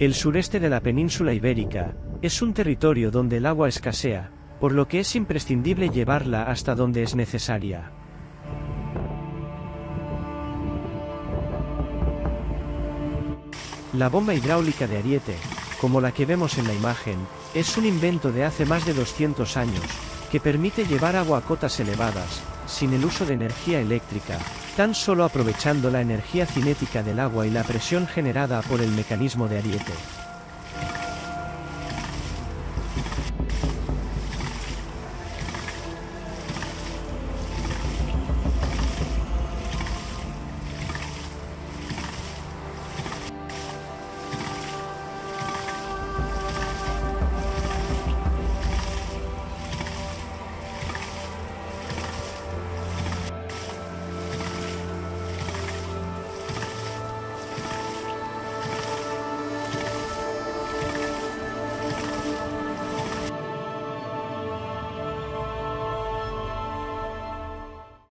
El sureste de la península ibérica es un territorio donde el agua escasea, por lo que es imprescindible llevarla hasta donde es necesaria. La bomba hidráulica de Ariete, como la que vemos en la imagen, es un invento de hace más de 200 años, que permite llevar agua a cotas elevadas, sin el uso de energía eléctrica, tan solo aprovechando la energía cinética del agua y la presión generada por el mecanismo de Ariete.